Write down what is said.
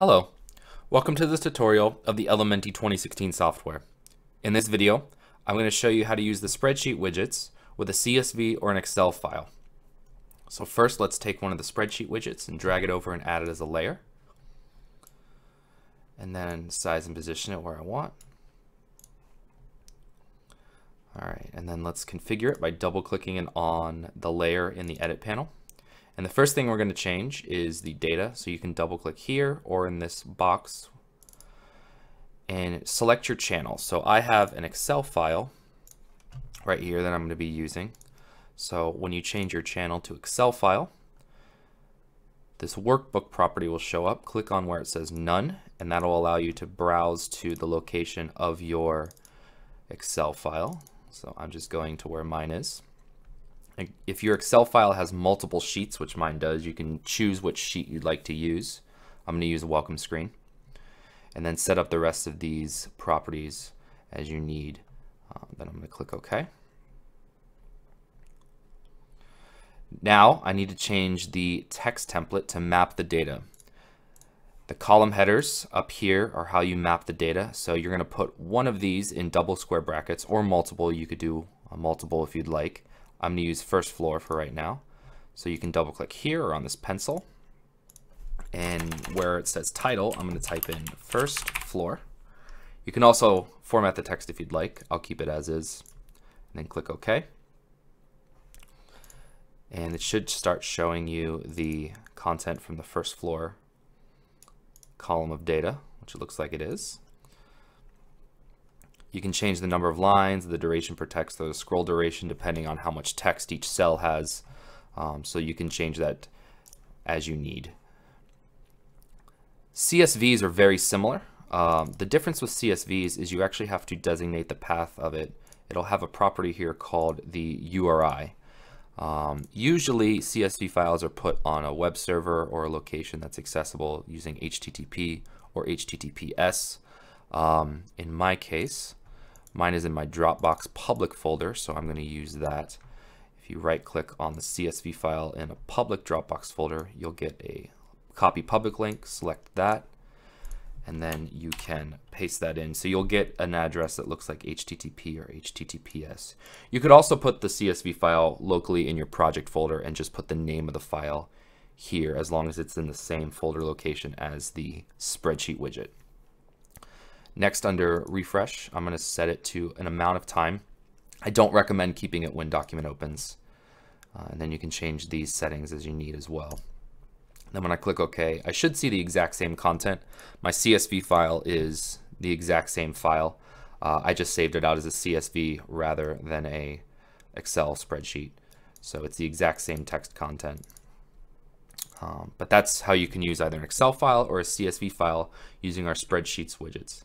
Hello, welcome to this tutorial of the Elementi 2016 software. In this video, I'm going to show you how to use the spreadsheet widgets with a CSV or an Excel file. So first, let's take one of the spreadsheet widgets and drag it over and add it as a layer. And then size and position it where I want. All right, and then let's configure it by double clicking on the layer in the edit panel. And the first thing we're going to change is the data. So you can double click here or in this box and select your channel. So I have an Excel file right here that I'm going to be using. So when you change your channel to Excel file, this workbook property will show up. Click on where it says none, and that'll allow you to browse to the location of your Excel file. So I'm just going to where mine is. If your Excel file has multiple sheets, which mine does, you can choose which sheet you'd like to use. I'm going to use a welcome screen. And then set up the rest of these properties as you need. Uh, then I'm going to click OK. Now I need to change the text template to map the data. The column headers up here are how you map the data. So you're going to put one of these in double square brackets or multiple. You could do multiple if you'd like. I'm going to use first floor for right now. So you can double click here or on this pencil. And where it says title, I'm going to type in first floor. You can also format the text if you'd like. I'll keep it as is. And then click OK. And it should start showing you the content from the first floor column of data, which it looks like it is. You can change the number of lines, the duration per text, the scroll duration depending on how much text each cell has. Um, so you can change that as you need. CSVs are very similar. Um, the difference with CSVs is you actually have to designate the path of it. It'll have a property here called the URI. Um, usually CSV files are put on a web server or a location that's accessible using HTTP or HTTPS. Um, in my case, Mine is in my Dropbox public folder, so I'm going to use that. If you right click on the CSV file in a public Dropbox folder, you'll get a copy public link, select that, and then you can paste that in. So you'll get an address that looks like HTTP or HTTPS. You could also put the CSV file locally in your project folder and just put the name of the file here as long as it's in the same folder location as the spreadsheet widget. Next under refresh, I'm going to set it to an amount of time. I don't recommend keeping it when document opens. Uh, and then you can change these settings as you need as well. Then when I click OK, I should see the exact same content. My CSV file is the exact same file. Uh, I just saved it out as a CSV rather than a Excel spreadsheet. So it's the exact same text content. Um, but that's how you can use either an Excel file or a CSV file using our spreadsheets widgets.